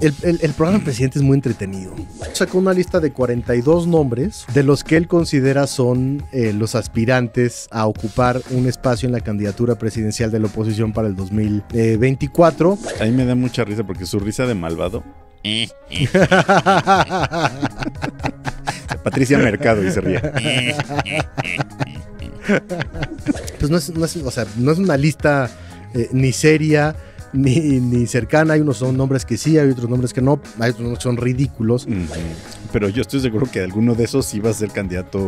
El, el- el programa del presidente es muy entretenido. Sacó una lista de 42 nombres de los que él considera son eh, los aspirantes a ocupar un espacio en la candidatura presidencial de la oposición para el 2024. A mí me da mucha risa porque su risa de malvado. eh, eh, Patricia Mercado y se ríe. Pues no es, no es- o sea, no es una lista eh, ni seria ni, ni cercana. Hay unos son nombres que sí, hay otros nombres que no. Hay otros nombres que son ridículos. Ujú. Pero yo estoy seguro que alguno de esos iba a ser candidato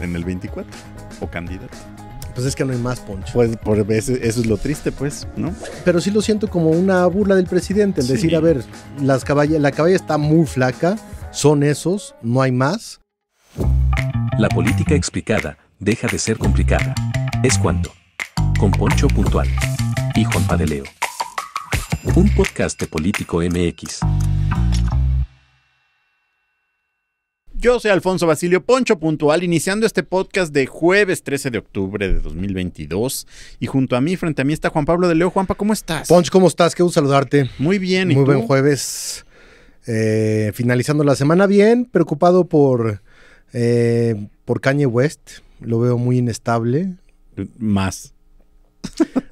en el 24 o candidato. Pues es que no hay más, Poncho. Pues por ese- eso es lo triste, pues, ¿no? Pero sí lo siento como una burla del presidente. El Sí. decir, a ver, las caballa, la caballa está muy flaca. Son esos, no hay más. La política explicada deja de ser complicada. Es cuando. Con Poncho Puntual. Y Juan Padeleo. Un podcast de Político MX. Yo soy Alfonso Basilio Poncho Puntual, iniciando este podcast de jueves 13 de octubre de 2022. Y junto a mí, frente a mí, está Juan Pablo de Leo. Juanpa, ¿cómo estás? Poncho, ¿cómo estás? Qué gusto saludarte. Muy bien, ¿y Muy tú? buen jueves. Eh, finalizando la semana bien, preocupado por, eh, por Kanye West. Lo veo muy inestable. Más,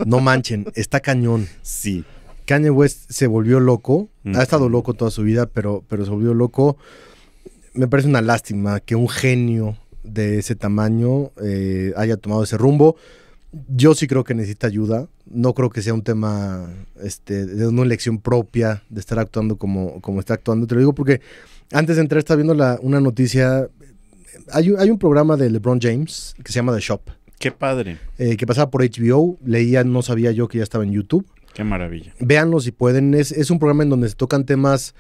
No manchen, está cañón. sí. Kanye West se volvió loco. Ha estado loco toda su vida, pero, pero se volvió loco. Me parece una lástima que un genio de ese tamaño eh, haya tomado ese rumbo. Yo sí creo que necesita ayuda. No creo que sea un tema este, de una elección propia de estar actuando como, como está actuando. Te lo digo porque antes de entrar estaba viendo la- una noticia. Hay, un- hay un programa de LeBron James que se llama The Shop, Qué padre, eh, que pasaba por HBO. Leía, no sabía yo que ya estaba en YouTube. Qué maravilla. Véanlo si pueden. Es, es un programa en donde se tocan temas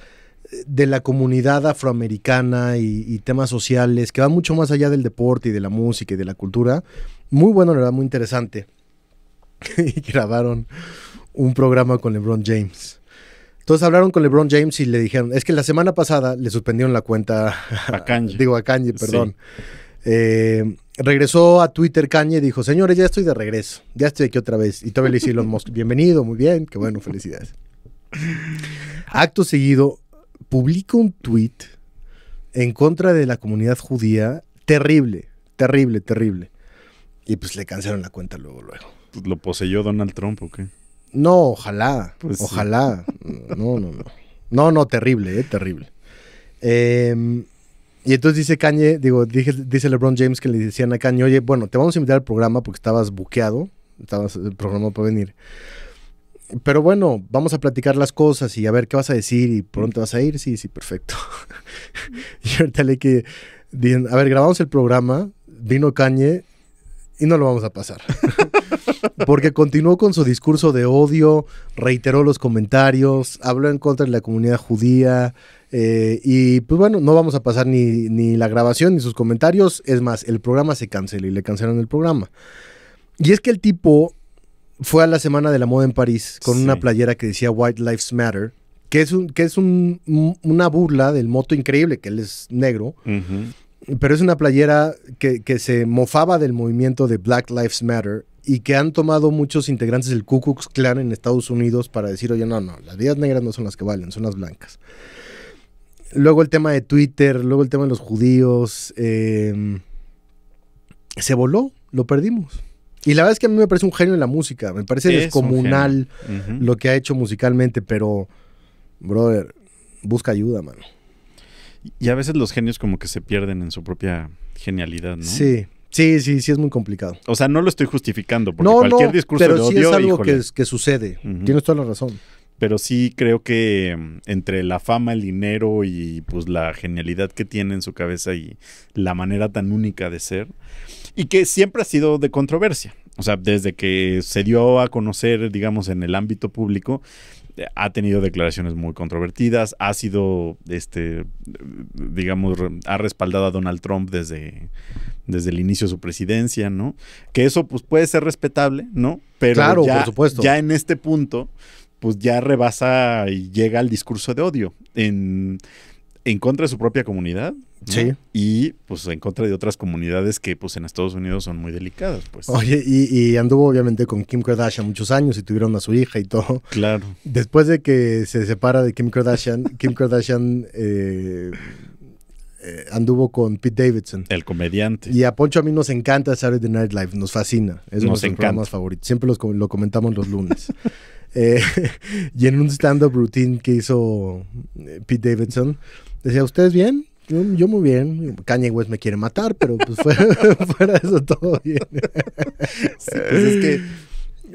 eh, de la comunidad afroamericana y, y temas sociales que van mucho más allá del deporte y de la música y de la cultura. Muy bueno, la verdad, muy interesante. y grabaron un programa con LeBron James. Entonces hablaron con LeBron James y le dijeron, es que la semana pasada le suspendieron la cuenta A Kanye. Digo, a Kanye, perdón. Eh, regresó a Twitter Kanye y dijo, señores, ya estoy de regreso. Ya estoy aquí otra vez. Y todavía le dice Elon Musk, bienvenido, muy bien, qué bueno, felicidades. Acto seguido, publica un tweet en contra de la comunidad judía terrible, terrible, terrible. Y pues le cancelaron la cuenta luego, luego. Pues, ¿Lo poseyó Donald Trump o qué? No, ojalá, Pues sí. ojalá. No, no, no. No, no, terrible, eh, terrible. Eh, y entonces dice Kanye, digo, dije- dice LeBron James que le decían a Kanye, oye, bueno, te vamos a invitar al programa porque estabas buqueado, estabas el programa para venir. Pero bueno, vamos a platicar las cosas y a ver qué vas a decir y por dónde vas a ir. Sí, sí, perfecto. y ahorita le que, a ver, grabamos el programa, vino Kanye y no lo vamos a pasar. Porque continuó con su discurso de odio, reiteró los comentarios, habló en contra de la comunidad judía. Eh, y pues bueno, no vamos a pasar ni, ni la grabación ni sus comentarios. Es más, el programa se cancela y le cancelaron el programa. Y es que el tipo fue a la Semana de la Moda en París con Sí. una playera que decía White Lives Matter, que es, un, que es un- un- una burla del moto increíble, que él es negro, pero es una playera que, que se mofaba del movimiento de Black Lives Matter y que han tomado muchos integrantes del Ku Klux Klan en Estados Unidos para decir, oye, no, no, las vidas negras no son las que valen, son las blancas. Luego el tema de Twitter, luego el tema de los judíos, eh, se voló, lo perdimos. Y la verdad es que a mí me parece un genio en la música, me parece Es un descomunal lo que ha hecho musicalmente, pero, brother, busca ayuda, mano. Y a veces los genios como que se pierden en su propia genialidad, ¿no? Sí, sí, sí, sí, es muy complicado. O sea, no lo estoy justificando, porque no, cualquier no, discurso pero de sí odio, es algo que, sucede. Tienes toda la razón. Pero sí creo que mm, entre la fama, el dinero y pues la genialidad que tiene en su cabeza y la manera tan única de ser, y que siempre ha sido de controversia. O sea, desde que se dio a conocer, digamos, en el ámbito público, eh, ha tenido declaraciones muy controvertidas, ha sido, este, digamos, ha respaldado a Donald Trump desde, desde el inicio de su presidencia, ¿no? Que eso pues puede ser respetable, ¿no? Pero Claro, ya, por supuesto. ya en este punto, pues ya rebasa y llega al discurso de odio. En, en contra de su propia comunidad. ¿no? Sí. Y pues en contra de otras comunidades que pues en Estados Unidos son muy delicadas, pues. Oye, y, y anduvo obviamente con Kim Kardashian muchos años y tuvieron a su hija y todo. Claro. Después de que se separa de Kim Kardashian, Kim Kardashian eh, eh, anduvo con Pete Davidson. El comediante. Y a Poncho a mí nos encanta Saturday Night Live, nos fascina. Es de nuestros encanta. programas favoritos. Siempre los, lo comentamos los lunes. Eh, y en un stand-up routine que hizo eh, Pete Davidson, decía, ¿ustedes bien? Yo, yo muy bien. Kanye West me quiere matar, pero pues fuera, fuera de eso todo bien. Sí, pues es que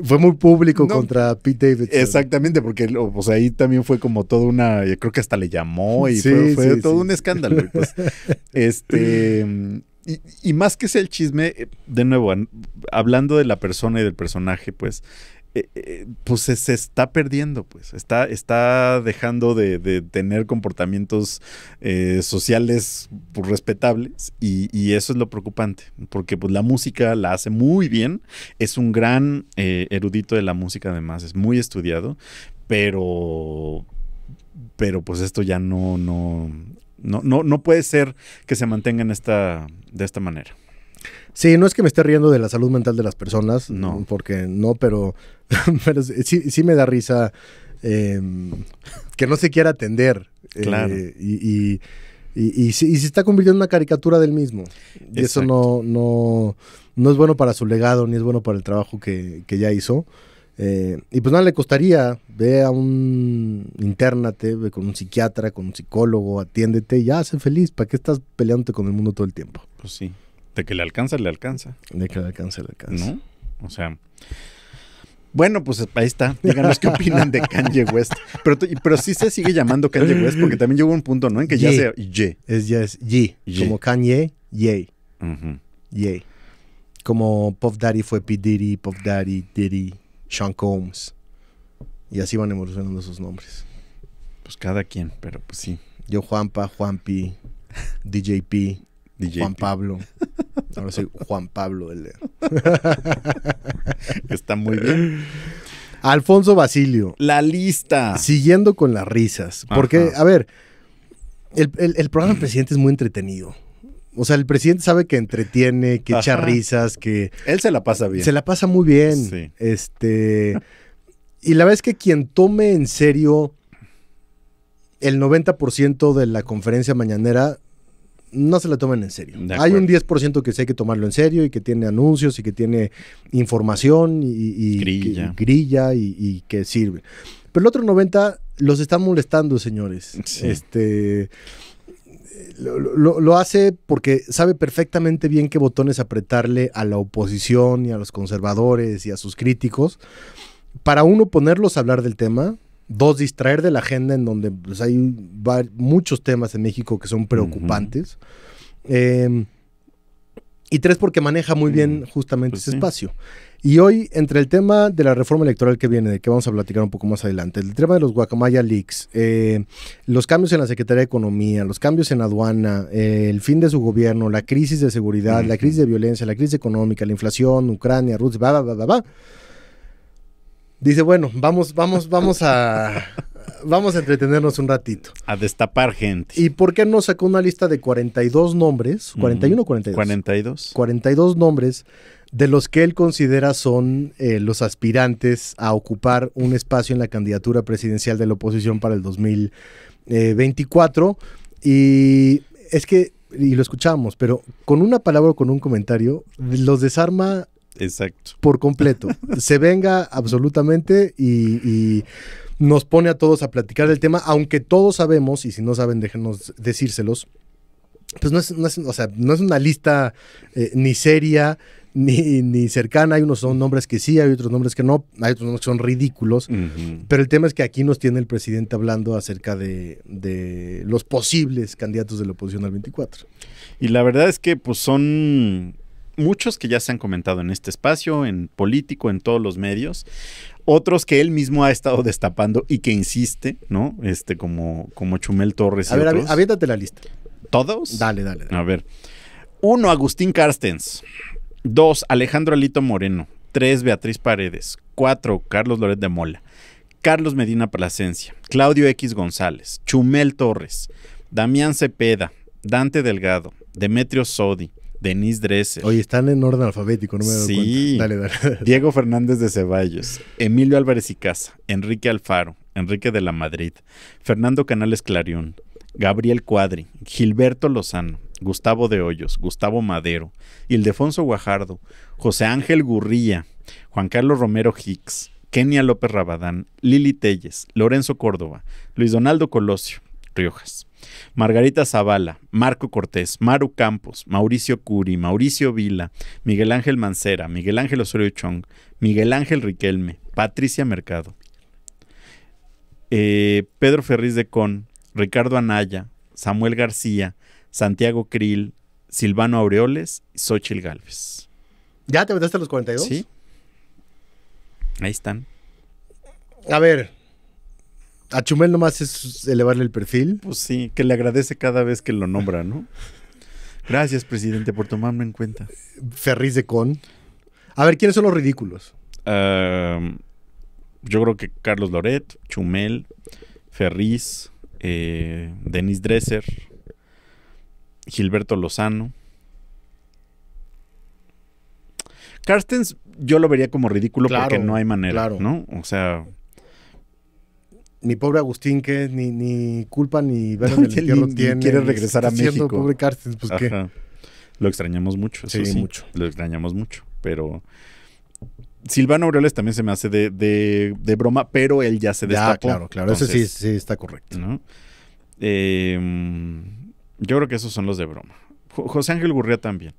Fue muy público No. contra Pete Davidson. Exactamente, porque pues ahí también fue como toda una, yo creo que hasta le llamó y Sí, fue, fue sí, todo sí. un escándalo. y pues, este, y, y más que sea el chisme, eh, de nuevo, an- hablando de la persona y del personaje, pues, eh, eh, pues se, está perdiendo, pues, está, está dejando de, tener comportamientos eh, sociales pues, respetables y, y eso es lo preocupante, porque pues la música la hace muy bien, es un gran erudito de la música además, es muy estudiado, pero pero pues esto ya no no no no, no puede ser que se mantenga en esta de esta manera. Sí, no es que me esté riendo de la salud mental de las personas, No. porque no, pero, pero sí, sí me da risa eh, que no se quiera atender. eh, Claro. y, y, y- y se, y se está convirtiendo en una caricatura del mismo. Y eso no, no, no es bueno para su legado, ni es bueno para el trabajo que, que ya hizo. Eh, y pues nada le costaría, ve a un internate, ve con un psiquiatra, con un psicólogo, atiéndete y ya, sé feliz. ¿Para qué estás peleándote con el mundo todo el tiempo? Pues sí, de que le alcanza le alcanza, De que le alcance, le alcance. ¿no? O sea, bueno, pues ahí está. Díganos qué opinan de Kanye West. Pero, pero sí se sigue llamando Kanye West porque también llegó un punto, ¿no? En que ya se... Ye. Es ya es Ye. Ye. Como Kanye, Ye. Ujú. Ye. Como Puff Daddy fue P. Diddy, Puff Daddy, Diddy, Sean Combs. Y así van evolucionando sus nombres. Pues cada quien, pero pues sí. Yo Juanpa, Juanpi, DJP, DJ Juan Pablo. Ahora soy Juan Pablo. El... Está muy bien. Alfonso Basilio. La lista. Siguiendo con las risas. Porque, Ajá. a ver, el, el- el programa del presidente es muy entretenido. O sea, el presidente sabe que entretiene, que echa risas, que Él se la pasa bien. se la pasa muy bien. Sí. Este. Y la verdad es que quien tome en serio el 90% de la conferencia mañanera, no se la tomen en serio. Hay un acuerdo. 10% que sí hay que tomarlo en serio y que tiene anuncios y que tiene información y, y- Grilla. que- grilla y, y que sirve. Pero el otro 90% los están molestando, señores. Sí. Este. Lo, lo- lo hace porque sabe perfectamente bien qué botones apretarle a la oposición y a los conservadores y a sus críticos. Para uno, ponerlos a hablar del tema. Dos, distraer de la agenda en donde pues, hay muchos temas en México que son preocupantes. Eh, y tres, porque maneja muy bien Mm, justamente pues ese sí. espacio. Y hoy, entre el tema de la reforma electoral que viene, de que vamos a platicar un poco más adelante, el tema de los Guacamaya Leaks, eh, los cambios en la Secretaría de Economía, los cambios en aduana, eh, el fin de su gobierno, la crisis de seguridad, la crisis de violencia, la crisis económica, la inflación, Ucrania, Rusia, va, va, va, va, va. Dice, bueno, vamos, vamos, vamos a, vamos a entretenernos un ratito. A destapar gente. ¿Y por qué no sacó una lista de 42 nombres? ¿41 o 42? 42. 42 nombres de los que él considera son eh, los aspirantes a ocupar un espacio en la candidatura presidencial de la oposición para el 2024. Y es que, y lo escuchamos, pero con una palabra o con un comentario, los desarma Exacto. por completo. Se venga absolutamente y, y nos pone a todos a platicar del tema, aunque todos sabemos, y si no saben, déjenos decírselos, pues no es, no es, o sea, no es una lista eh, ni seria ni, ni cercana. Hay unos son nombres que sí, hay otros nombres que no, hay otros nombres que son ridículos. Pero el tema es que aquí nos tiene el presidente hablando acerca de, de los posibles candidatos de la oposición al 24. Y la verdad es que pues son muchos que ya se han comentado en este espacio, en político, en todos los medios. Otros que él mismo ha estado destapando y que insiste, ¿no? Este, como, como Chumel Torres y A ver, otros. aviéntate la lista. ¿Todos? Dale, dale. dale. A ver. Uno, Agustín Carstens. Dos, Alejandro Alito Moreno. Tres, Beatriz Paredes. Cuatro, Carlos Loret de Mola. Carlos Medina Plasencia. Claudio X González. Chumel Torres. Damián Cepeda, Dante Delgado, Demetrio Sodi, Denise Dresser. Oye, están en orden alfabético, no me Sí. cuenta. Dale, dale. Diego Fernández de Ceballos, Emilio Álvarez y Casa, Enrique Alfaro, Enrique de la Madrid, Fernando Canales Clarión, Gabriel Cuadri, Gilberto Lozano, Gustavo de Hoyos, Gustavo Madero, Ildefonso Guajardo, José Ángel Gurría, Juan Carlos Romero Hicks, Kenia López Rabadán, Lili Telles, Lorenzo Córdoba, Luis Donaldo Colosio, Riojas. Margarita Zavala, Marco Cortés, Maru Campos, Mauricio Curi, Mauricio Vila, Miguel Ángel Mancera, Miguel Ángel Osorio Chong, Miguel Ángel Riquelme, Patricia Mercado, eh, Pedro Ferriz de Con, Ricardo Anaya, Samuel García, Santiago Krill, Silvano Aureoles y Xochil Gálvez. ¿Ya te metiste a los 42? ¿Sí? Ahí están. A ver, a Chumel nomás es elevarle el perfil. Pues sí, que le agradece cada vez que lo nombra, ¿no? Gracias, presidente, por tomarme en cuenta. Ferriz de Con. A ver, ¿quiénes son los ridículos? Yo creo que Carlos Loret, Chumel, Ferriz, eh, Denis Dresser, Gilberto Lozano. Carstens yo lo vería como ridículo Claro, porque no hay manera, claro. ¿no? O sea, Mi pobre Agustín, que ni, ni culpa ni ver en el entierro tiene. quiere regresar a México. pobre Carstens, pues qué. lo extrañamos mucho, eso Sí, sí, mucho. Lo extrañamos mucho, pero Silvano Aureoles también se me hace de, de- de broma, pero él ya se Ya, destapó. claro, claro. Ese sí, Entonces, sí está correcto. ¿no? Eh, yo creo que esos son los de broma. Jo- José Ángel Gurría también.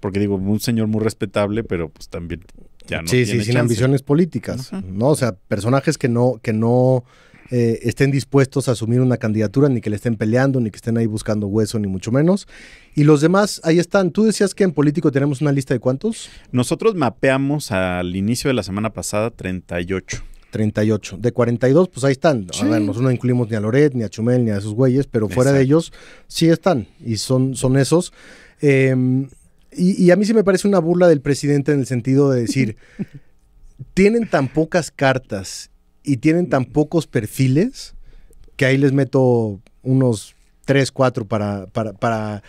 Porque digo, un señor muy respetable, pero pues también ya no sí, sí, sin chance. ambiciones políticas. Ajá. ¿no? O sea, personajes que no, que no eh, estén dispuestos a asumir una candidatura, ni que le estén peleando, ni que estén ahí buscando hueso, ni mucho menos. Y los demás, ahí están. Tú decías que en político tenemos una lista de cuántos? Nosotros mapeamos al inicio de la semana pasada 38. 38. De 42, pues ahí están. Sí. A ver, nosotros no incluimos ni a Loret, ni a Chumel, ni a esos güeyes, pero fuera de ellos sí están. Y son, son esos. Eh, y, y a mí sí me parece una burla del presidente en el sentido de decir, tienen tan pocas cartas y tienen tan pocos perfiles que ahí les meto unos 3, 4 para, para, para,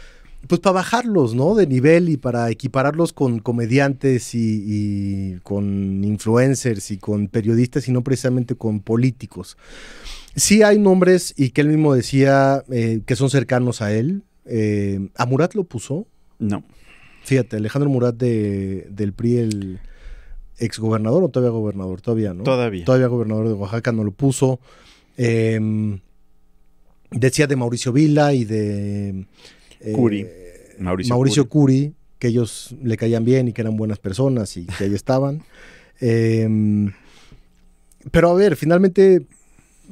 pues para bajarlos, ¿no? De nivel y para equipararlos con comediantes y, y con influencers y con periodistas y no precisamente con políticos. Sí hay nombres y que él mismo decía eh, que son cercanos a él. Eh, a Murat lo puso. No. Fíjate, Alejandro Murat de, del PRI, el exgobernador o todavía gobernador, todavía, ¿no? Todavía. Todavía gobernador de Oaxaca no lo puso. Eh, decía de Mauricio Vila y de eh, Curi. Mauricio, Mauricio, Curi. Curi. que ellos le caían bien y que eran buenas personas y que ahí estaban. Eh, pero a ver, finalmente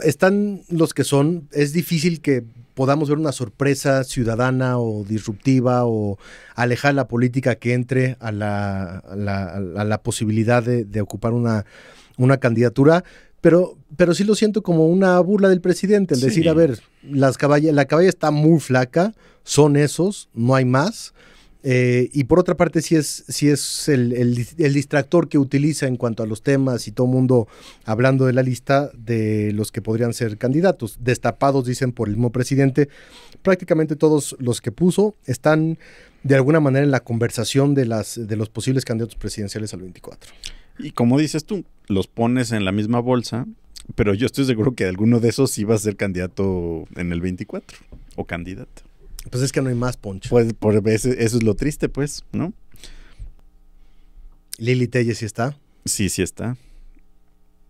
están los que son. Es difícil que podamos ver una sorpresa ciudadana o disruptiva o alejar la política que entre a la, a la, a la posibilidad de, de ocupar una, una candidatura. Pero, pero sí lo siento como una burla del presidente, el Sí. decir, a ver, las caballa, la caballa está muy flaca, son esos, no hay más. Eh, y por otra parte, sí es, sí es el, el- distractor que utiliza en cuanto a los temas y todo mundo hablando de la lista de los que podrían ser candidatos. Destapados, dicen por el mismo presidente. Prácticamente todos los que puso están de alguna manera en la conversación de, las, de los posibles candidatos presidenciales al 24. Y como dices tú, los pones en la misma bolsa, pero yo estoy seguro que alguno de esos va a ser candidato en el 24 o candidata. Pues es que no hay más, Poncho. Pues por eso es lo triste, pues, ¿no? Lili Telles sí está. Sí, sí está.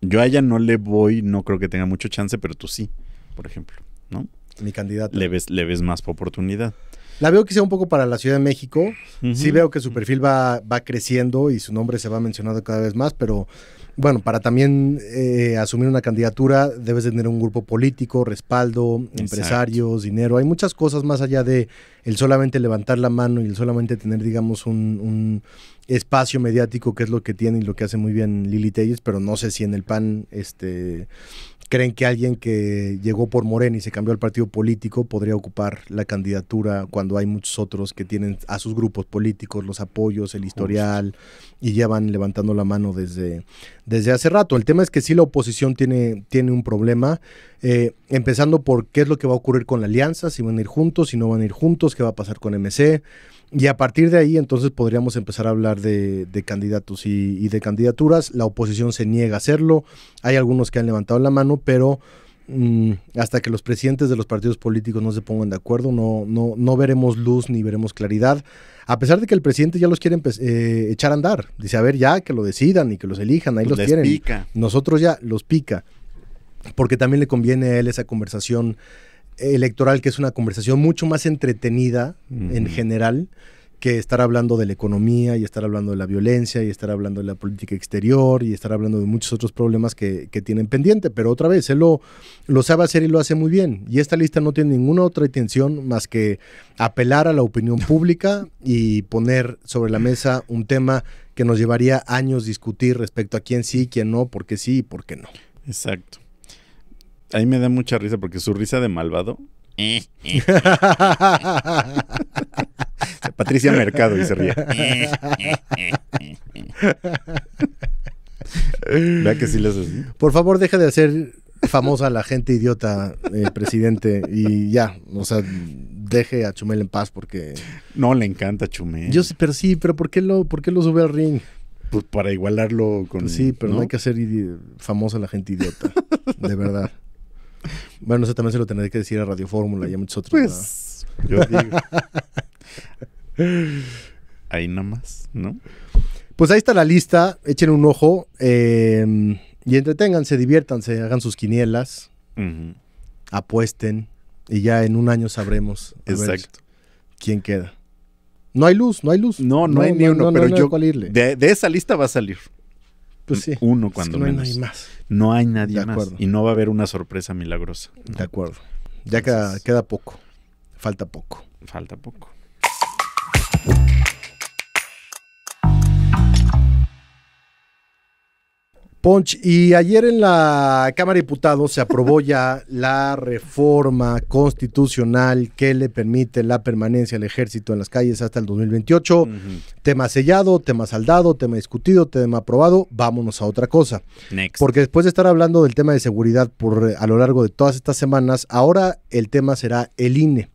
Yo a ella no le voy, no creo que tenga mucho chance, pero tú sí, por ejemplo, ¿no? Mi candidata. Le ves, le ves más oportunidad. La veo quizá un poco para la Ciudad de México. Sí veo que su perfil va, va creciendo y su nombre se va mencionando cada vez más, pero bueno, para también eh, asumir una candidatura debes de tener un grupo político, respaldo, empresarios, dinero. Hay muchas cosas más allá de el solamente levantar la mano y el solamente tener, digamos, un, un espacio mediático, que es lo que tiene y lo que hace muy bien Lili Telles, pero no sé si en el PAN este, creen que alguien que llegó por Morena y se cambió al partido político podría ocupar la candidatura cuando hay muchos otros que tienen a sus grupos políticos, los apoyos, el historial y ya van levantando la mano desde, desde hace rato. El tema es que sí la oposición tiene, tiene un problema, eh, empezando por qué es lo que va a ocurrir con la alianza, si van a ir juntos, si no van a ir juntos, qué va a pasar con MC. Y a partir de ahí entonces podríamos empezar a hablar de, de candidatos y, y, de candidaturas. La oposición se niega a hacerlo. Hay algunos que han levantado la mano, pero mmm, hasta que los presidentes de los partidos políticos no se pongan de acuerdo, no, no, no veremos luz ni veremos claridad. A pesar de que el presidente ya los quiere eh, echar a andar. Dice, a ver, ya que lo decidan y que los elijan, ahí Pues los les tienen. pica. Nosotros ya los pica. Porque también le conviene a él esa conversación electoral, que es una conversación mucho más entretenida en general que estar hablando de la economía y estar hablando de la violencia y estar hablando de la política exterior y estar hablando de muchos otros problemas que, que tienen pendiente. Pero otra vez, él lo, lo sabe hacer y lo hace muy bien. Y esta lista no tiene ninguna otra intención más que apelar a la opinión pública y poner sobre la mesa un tema que nos llevaría años discutir respecto a quién sí, quién no, por qué sí y por qué no. Exacto. Ahí me da mucha risa porque su risa de malvado. Patricia Mercado y se ríe. Vea que sí les así. Por favor, deja de hacer famosa a la gente idiota, eh, presidente, y ya, o sea, deje a Chumel en paz porque... No le encanta Chumel. Yo sé, pero sí, pero ¿por qué lo, por qué lo sube al ring? Pues para igualarlo con. Pues sí, pero no, hay que hacer famosa a la gente idiota, de verdad. Bueno, eso también se lo tendré que decir a Radio Fórmula y a muchos otros. Pues yo digo. Ahí nomás, ¿no? Pues ahí está la lista, echen un ojo eh, y entreténganse, diviértanse, hagan sus quinielas, apuesten y ya en un año sabremos Exacto. quién queda. No hay luz, no hay luz. No, no, hay ni uno, no, no pero hay yo. De, de esa lista va a salir. pues sí. Uno Es cuando que no hay menos. nadie más. No hay nadie De más. acuerdo. Y no va a haber una sorpresa milagrosa. ¿no? De acuerdo. Ya queda, queda poco. Falta poco. Falta poco. Ponch, y ayer en la Cámara de Diputados se aprobó ya la reforma constitucional que le permite la permanencia del ejército en las calles hasta el 2028. Ujú. Tema sellado, tema saldado, tema discutido, tema aprobado. Vámonos a otra cosa. Next. Porque después de estar hablando del tema de seguridad por eh, a lo largo de todas estas semanas, ahora el tema será el INE.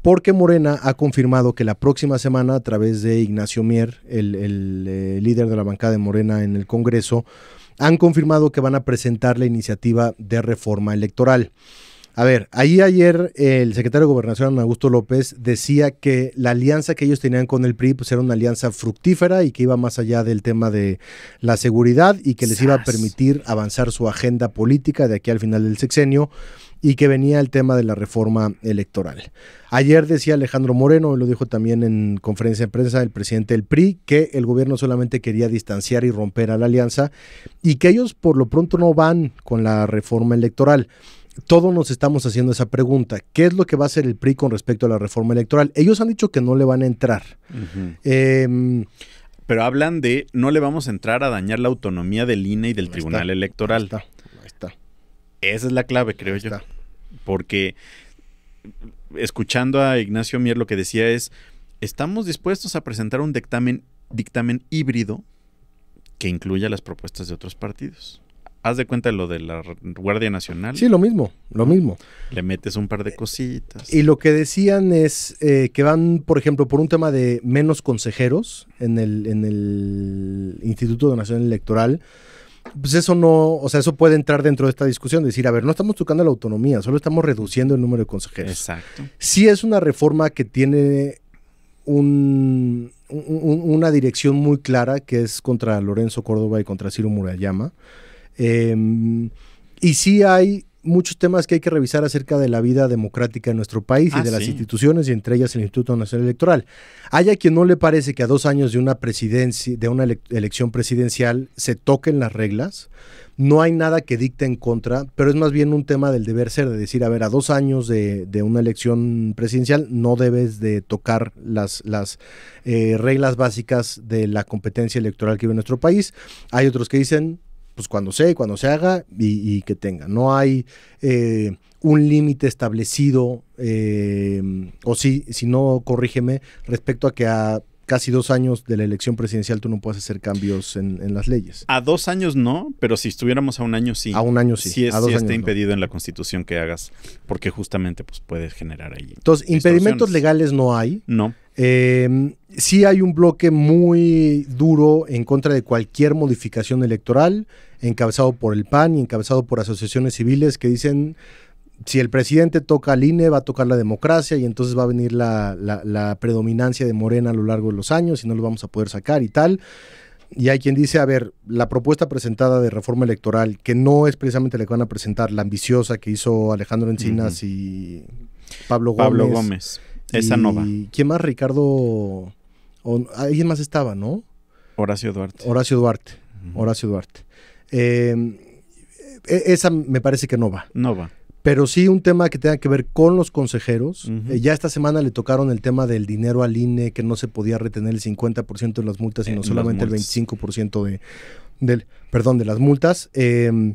Porque Morena ha confirmado que la próxima semana, a través de Ignacio Mier, el, el, eh, líder de la bancada de Morena en el Congreso, han confirmado que van a presentar la iniciativa de reforma electoral. A ver, ahí ayer el secretario de Gobernación, Augusto López, decía que la alianza que ellos tenían con el PRI pues, era una alianza fructífera y que iba más allá del tema de la seguridad y que les iba a permitir avanzar su agenda política de aquí al final del sexenio y que venía el tema de la reforma electoral. Ayer decía Alejandro Moreno, lo dijo también en conferencia de prensa el presidente del PRI, que el gobierno solamente quería distanciar y romper a la alianza y que ellos por lo pronto no van con la reforma electoral. Todos nos estamos haciendo esa pregunta. ¿Qué es lo que va a hacer el PRI con respecto a la reforma electoral? Ellos han dicho que no le van a entrar. Eh, Pero hablan de no le vamos a entrar a dañar la autonomía del INE y del Tribunal está, Electoral. Está. Esa es la clave, creo yo. Porque escuchando a Ignacio Mier lo que decía es, estamos dispuestos a presentar un dictamen, dictamen híbrido que incluya las propuestas de otros partidos. Haz de cuenta lo de la Guardia Nacional, Sí, lo mismo, lo mismo. le metes un par de cositas. Y lo que decían es eh, que van, por ejemplo, por un tema de menos consejeros en el, en el Instituto Nacional Electoral. Pues eso no, o sea, eso puede entrar dentro de esta discusión, decir, a ver, no estamos tocando la autonomía, solo estamos reduciendo el número de consejeros. Exacto. Sí es una reforma que tiene un- un- una dirección muy clara, que es contra Lorenzo Córdoba y contra Ciro Murayama. Eh, y sí hay muchos temas que hay que revisar acerca de la vida democrática en nuestro país y Ah, de las sí. instituciones, y entre ellas el Instituto Nacional Electoral. Hay a quien no le parece que a dos años de una presidencia, de una ele- elección presidencial, se toquen las reglas. No hay nada que dicte en contra, pero es más bien un tema del deber ser, de decir, a ver, a dos años de, de una elección presidencial no debes de tocar las, las eh, reglas básicas de la competencia electoral que vive en nuestro país. Hay otros que dicen, pues cuando sea y cuando se haga y, y que tenga. No hay eh, un límite establecido, eh, o si, si no, corrígeme, respecto a que a casi dos años de la elección presidencial tú no puedes hacer cambios en, en las leyes. A dos años no, pero si estuviéramos a un año sí. A un año sí. Sí, es- a dos sí años está no. impedido en la Constitución que hagas, porque justamente pues puedes generar ahí. Entonces, impedimentos legales no hay. No, Eh, sí hay un bloque muy duro en contra de cualquier modificación electoral, encabezado por el PAN y encabezado por asociaciones civiles que dicen, si el presidente toca al INE, va a tocar la democracia y entonces va a venir la, la- la predominancia de Morena a lo largo de los años y no lo vamos a poder sacar y tal. Y hay quien dice, a ver, la propuesta presentada de reforma electoral, que no es precisamente la que van a presentar, la ambiciosa que hizo Alejandro Encinas y Pablo Gómez. Pablo Gómez. Esa no va. ¿Y quién más? Ricardo. o- alguien más estaba, ¿no? Horacio Duarte. Horacio Duarte. Horacio Duarte. Eh, e- esa me parece que no va. No va. Pero sí un tema que tenga que ver con los consejeros. Eh, ya esta semana le tocaron el tema del dinero al INE, que no se podía retener el 50% de las multas, sino solamente el multas. 25% de, del, perdón, de las multas. Eh,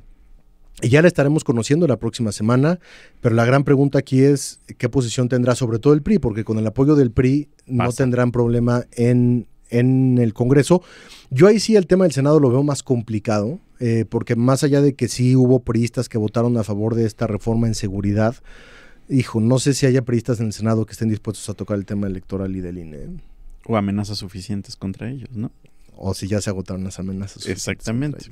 y ya la estaremos conociendo la próxima semana, pero la gran pregunta aquí es qué posición tendrá sobre todo el PRI, porque con el apoyo del PRI no Pasa. tendrán problema en, en el Congreso. Yo ahí sí el tema del Senado lo veo más complicado, eh, porque más allá de que sí hubo priistas que votaron a favor de esta reforma en seguridad, hijo, no sé si haya priistas en el Senado que estén dispuestos a tocar el tema electoral y del INE, O amenazas suficientes contra ellos, ¿no? O si ya se agotaron las amenazas. Exactamente.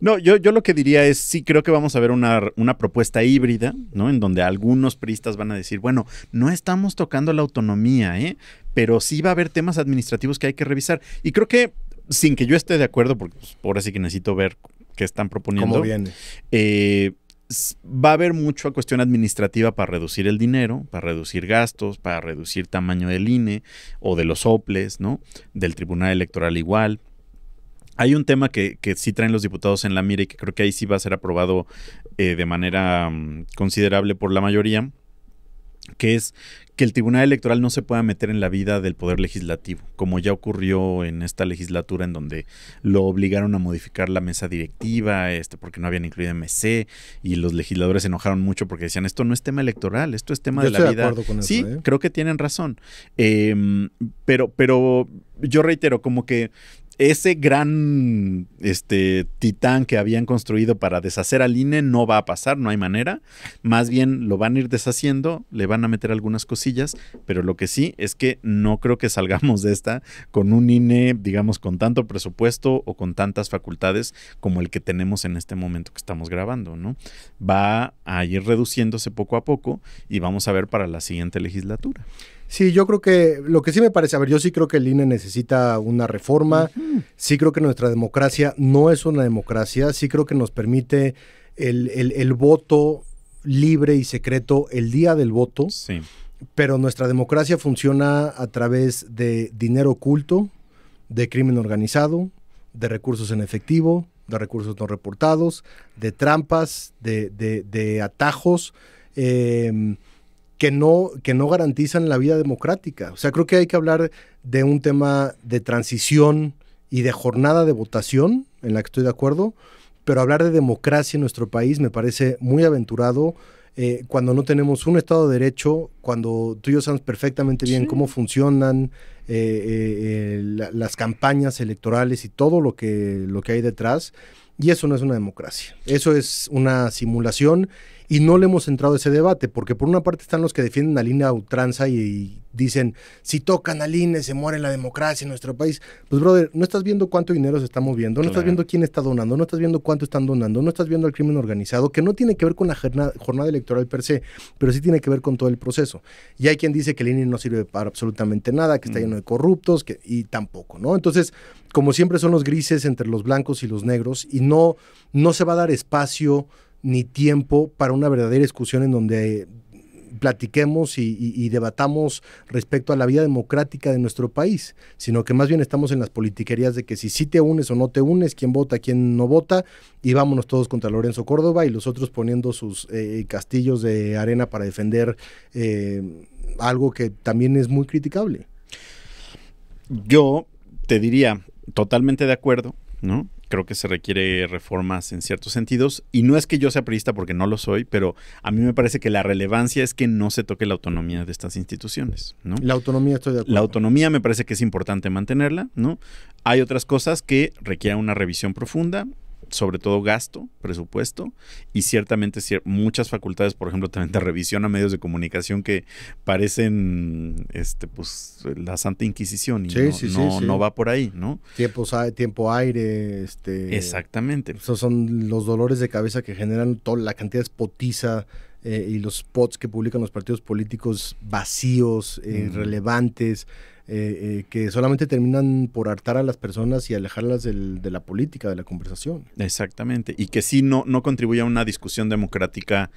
No, yo, yo lo que diría es, sí, creo que vamos a ver una, una propuesta híbrida, ¿no? En donde algunos priistas van a decir, bueno, no estamos tocando la autonomía, ¿eh? Pero sí va a haber temas administrativos que hay que revisar. Y creo que, sin que yo esté de acuerdo, porque pues, ahora sí que necesito ver qué están proponiendo. ¿Cómo viene? eh, va a haber mucha cuestión administrativa para reducir el dinero, para reducir gastos, para reducir tamaño del INE o de los OPLES, ¿no? Del Tribunal Electoral igual. Hay un tema que, que sí traen los diputados en la mira y que creo que ahí sí va a ser aprobado eh, de manera mm, considerable por la mayoría, que es que el Tribunal Electoral no se pueda meter en la vida del Poder Legislativo, como ya ocurrió en esta legislatura en donde lo obligaron a modificar la mesa directiva, este, porque no habían incluido MC, y los legisladores se enojaron mucho porque decían, esto no es tema electoral, esto es tema Yo de la estoy de vida. acuerdo con eso, sí, ¿eh? creo que tienen razón. Eh, pero, pero yo reitero, como que ese gran este, titán que habían construido para deshacer al INE no va a pasar, no hay manera. Más bien lo van a ir deshaciendo, le van a meter algunas cosillas, pero lo que sí es que no creo que salgamos de esta con un INE, digamos, con tanto presupuesto o con tantas facultades como el que tenemos en este momento que estamos grabando, ¿no? Va a ir reduciéndose poco a poco y vamos a ver para la siguiente legislatura. Sí, yo creo que lo que sí me parece, a ver, yo sí creo que el INE necesita una reforma, sí creo que nuestra democracia no es una democracia, sí creo que nos permite el, el- el voto libre y secreto el día del voto, Sí. pero nuestra democracia funciona a través de dinero oculto, de crimen organizado, de recursos en efectivo, de recursos no reportados, de trampas, de, de- de atajos. eh, que no, que no garantizan la vida democrática. O sea, creo que hay que hablar de un tema de transición y de jornada de votación, en la que estoy de acuerdo, pero hablar de democracia en nuestro país me parece muy aventurado eh, cuando no tenemos un Estado de Derecho, cuando tú y yo sabemos perfectamente bien Sí. cómo funcionan eh, eh, eh, la- las campañas electorales y todo lo que, lo que hay detrás. Y eso no es una democracia, eso es una simulación y no le hemos entrado a ese debate, porque por una parte están los que defienden a línea ultranza y, y dicen, si tocan al INE se muere la democracia en nuestro país. Pues brother, no estás viendo cuánto dinero se está moviendo, no estás viendo quién está donando, no estás viendo cuánto están donando, no estás viendo el crimen organizado, que no tiene que ver con la jornada, jornada electoral per se, pero sí tiene que ver con todo el proceso. Y hay quien dice que el INE no sirve para absolutamente nada, que está Mm. lleno de corruptos, que, y tampoco, ¿no? Entonces, como siempre son los grises entre los blancos y los negros, y no, no se va a dar espacio ni tiempo para una verdadera discusión en donde eh, platiquemos y, debatamos respecto a la vida democrática de nuestro país, sino que más bien estamos en las politiquerías de que si sí te unes o no te unes, quién vota, quién no vota, y vámonos todos contra Lorenzo Córdoba y los otros poniendo sus eh, castillos de arena para defender eh, algo que también es muy criticable. Yo te diría totalmente de acuerdo, ¿no? Creo que se requiere reformas en ciertos sentidos. Y no es que yo sea periodista porque no lo soy, pero a mí me parece que la relevancia es que no se toque la autonomía de estas instituciones. ¿no? La autonomía estoy de acuerdo. La autonomía me parece que es importante mantenerla, ¿no? Hay otras cosas que requieren una revisión profunda, sobre todo gasto, presupuesto, y ciertamente cier- muchas facultades, por ejemplo, también de revisión a medios de comunicación que parecen este, pues, la Santa Inquisición y Sí, no, sí, no- sí. no va por ahí, ¿no? Tiempos tiempo aire, este... Exactamente. Esos son los dolores de cabeza que generan toda la cantidad de spotiza eh, y los spots que publican los partidos políticos vacíos, eh, irrelevantes, eh, eh, que solamente terminan por hartar a las personas y alejarlas del- de la política, de la conversación. Exactamente. Y que sí no, no contribuye a una discusión democrática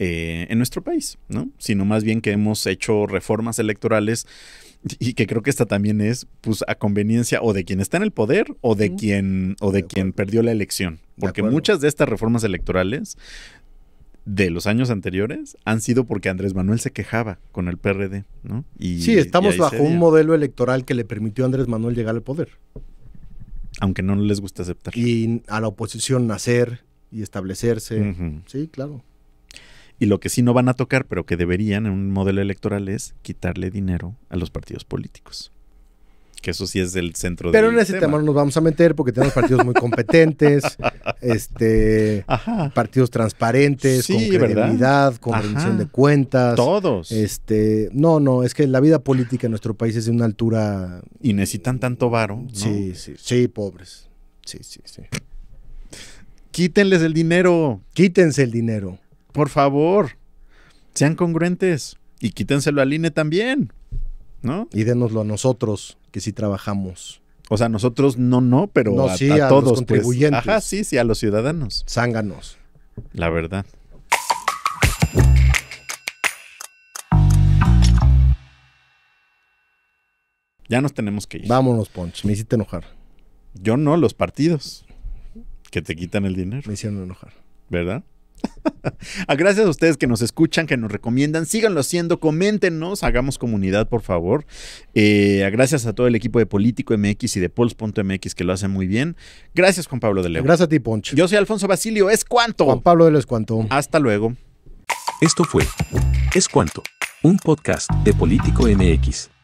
eh, en nuestro país, ¿no? Sino más bien que hemos hecho reformas electorales y que creo que esta también es pues a conveniencia o de quien está en el poder o de quien o de, De quien perdió la elección. Porque muchas de estas reformas electorales de los años anteriores han sido porque Andrés Manuel se quejaba con el PRD, ¿no? Y, sí, estamos y bajo un modelo electoral que le permitió a Andrés Manuel llegar al poder aunque no les gusta aceptar. y a la oposición nacer y establecerse. Sí, claro. Y lo que sí no van a tocar, pero que deberían en un modelo electoral es quitarle dinero a los partidos políticos. Que eso sí es del centro Pero del en ese tema no nos vamos a meter porque tenemos partidos muy competentes, este Ajá. partidos transparentes, Sí, con ¿verdad? credibilidad, con Ajá. rendición de cuentas. Todos. Este, no, no, es que la vida política en nuestro país es de una altura. Y necesitan tanto varo. ¿no? Sí, sí, sí, pobres. Sí, sí, sí. Quítenles el dinero, Quítense el dinero. por favor. Sean congruentes. Y quítenselo al INE también. ¿No? Y dénoslo a nosotros, que sí trabajamos. O sea, nosotros no, no, pero No, a, sí, a a los todos. pues. contribuyentes. Ajá, sí, sí, a los ciudadanos. Zánganos. La verdad. Ya nos tenemos que ir. Vámonos, Ponch. Me hiciste enojar. Yo no, los partidos que te quitan el dinero, Me hicieron enojar. ¿verdad? Gracias a ustedes que nos escuchan, que nos recomiendan, síganlo haciendo, coméntenos, hagamos comunidad, por favor. Eh, gracias a todo el equipo de Político MX y de Pols.mx que lo hacen muy bien. Gracias, Juan Pablo de León. Gracias a ti, Ponch. Yo soy Alfonso Basilio, es cuanto. Juan Pablo de Les Cuanto. Hasta luego. Esto fue Es Cuanto, un podcast de Político MX.